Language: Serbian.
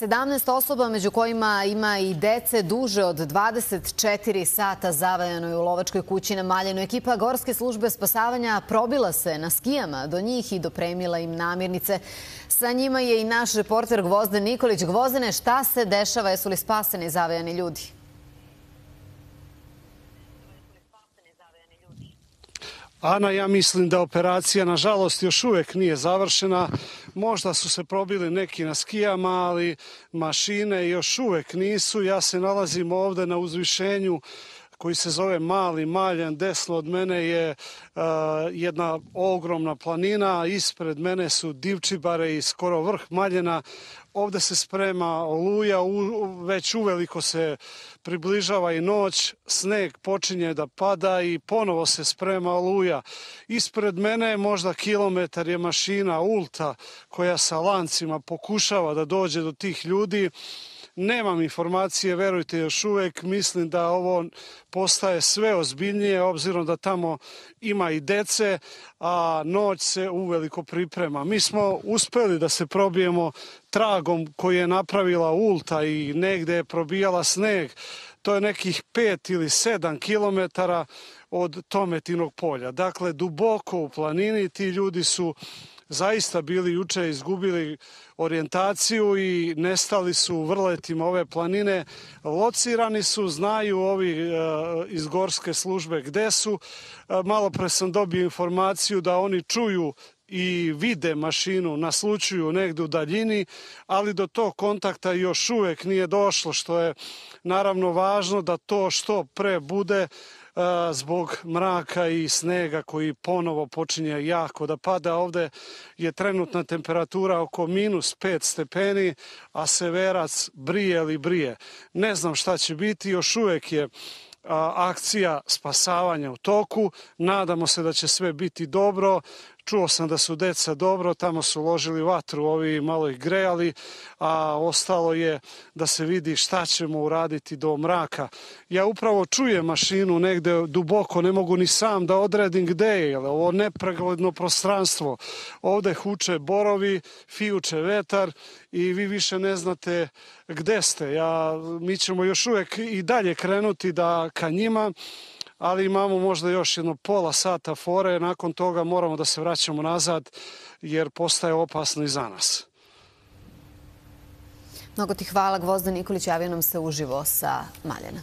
17 osoba, među kojima ima i dece, duže od 24 sata zavajano je u lovačkoj kući na Maljenu. Ekipa Gorske službe spasavanja probila se na skijama do njih i dopremila im namirnice. Sa njima je i naš reporter Gvozden Nikolić. Gvozdene, šta se dešava? Jesu li spaseni zavajani ljudi? Ana, ja mislim da operacija, nažalost, još uvek nije završena. Možda su se probili neki na skijama, ali mašine još uvek nisu. Ja se nalazim ovde na uzvišenju koji se zove Mali Maljan. Desno od mene je uh, jedna ogromna planina, ispred mene su Divčibare i skoro vrh Maljena. Ovde se sprema oluja, u, već uveliko se približava i noć, sneg počinje da pada i ponovo se sprema oluja. Ispred mene možda kilometar je mašina Ulta koja sa lancima pokušava da dođe do tih ljudi Nemam informacije, verujte još uvek, mislim da ovo postaje sve ozbiljnije, obzirom da tamo ima i dece, a noć se uveliko priprema. Mi smo uspeli da se probijemo tragom koji je napravila Ulta i negde je probijala sneg. To je nekih 5 ili 7 kilometara od Tometinog polja. Dakle, duboko u planini ti ljudi su zaista bili juče izgubili orijentaciju i nestali su u vrletima ove planine. Locirani su, znaju ovi e, iz gorske službe gde su. E, malo pre sam dobio informaciju da oni čuju i vide mašinu, naslučuju negde u daljini, ali do tog kontakta još uvek nije došlo, što je naravno važno da to što pre bude zbog mraka i snega koji ponovo počinje jako da pada. Ovde je trenutna temperatura oko minus 5 stepeni, a severac brije ili brije. Ne znam šta će biti, još uvek je akcija spasavanja u toku. Nadamo se da će sve biti dobro. Čuo sam da su deca dobro, tamo su ložili vatru, ovi malo ih grejali, a ostalo je da se vidi šta ćemo uraditi do mraka. Ja upravo čujem mašinu negde duboko, ne mogu ni sam da odredim gde je, ovo nepregledno prostranstvo. Ovde huče borovi, fijuče vetar i vi više ne znate gde ste. Ja, mi ćemo još uvek i dalje krenuti da ka njima ali imamo možda još jedno pola sata fore, nakon toga moramo da se vraćamo nazad jer postaje opasno i za nas. Mnogo ti hvala, Gvozda Nikolić javio nam se uživo sa Maljana.